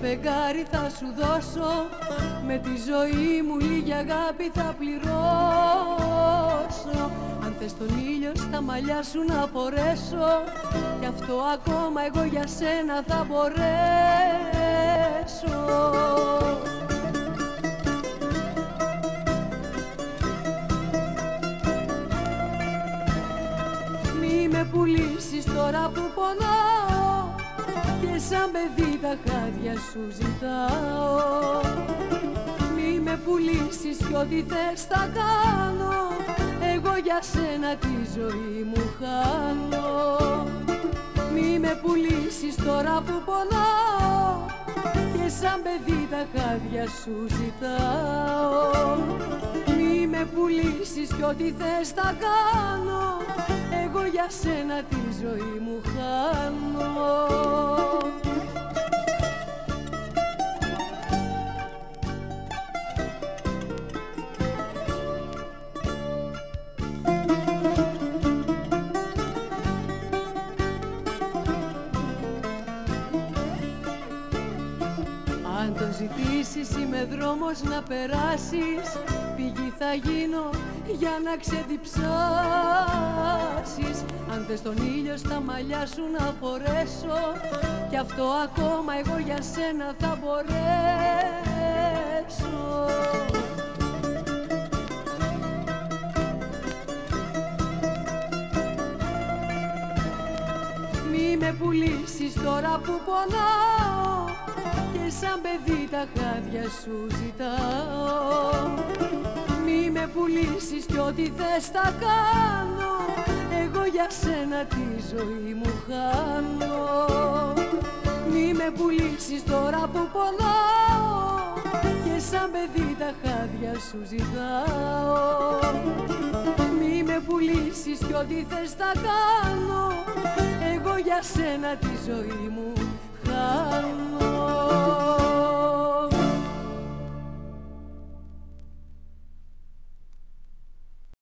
φεγγάρι θα σου δώσω. Με τη ζωή μου λίγη αγάπη θα πληρώσω. Αν θες τον ήλιο στα μαλλιά σου να φορέσω Κι αυτό ακόμα εγώ για σένα θα μπορέσω. Μη με πουλήσεις τώρα που πονάω Και σαν παιδί τα χάδια σου ζητάω. Μη με πουλήσεις κι ό,τι θες θα κάνω. Εγώ για σένα τη ζωή μου χάνω. Μη με πουλήσεις τώρα που πονάω. Και σαν παιδί τα χάδια σου ζητάω. Μη με πουλήσεις κι ό,τι θες θα κάνω. Εγώ για σένα τη ζωή μου χάνω Αν το ζητήσεις είμαι δρόμος να περάσεις. Πηγή θα γίνω για να ξεδιψάσεις. Αν θες τον ήλιο στα μαλλιά σου να φορέσω Κι αυτό ακόμα εγώ για σένα θα μπορέσω με πουλήσεις τώρα που πονάω Και σαν παιδί τα χάδια σου ζητάω. Μη με πουλήσεις κι ό,τι θες θα κάνω Εγώ για σένα τη ζωή μου χάνω. Μη με πουλήσεις τώρα που πονάω Και σαν παιδί τα χάδια σου ζητάω. Μη με πουλήσεις κι ό,τι θες θα κάνω Εγώ για σένα τη ζωή μου χάνω